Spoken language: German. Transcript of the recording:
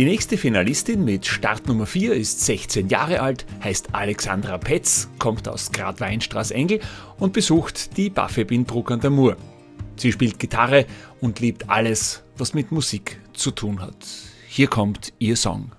Die nächste Finalistin mit Startnummer 4 ist 16 Jahre alt, heißt Alexandra Petz, kommt aus Grad-Weinstraß-Engel und besucht die Buffy Bruck an der Mur. Sie spielt Gitarre und liebt alles, was mit Musik zu tun hat. Hier kommt ihr Song.